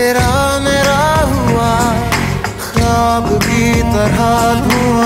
तेरा मेरा हुआ खाब की तरह हुआ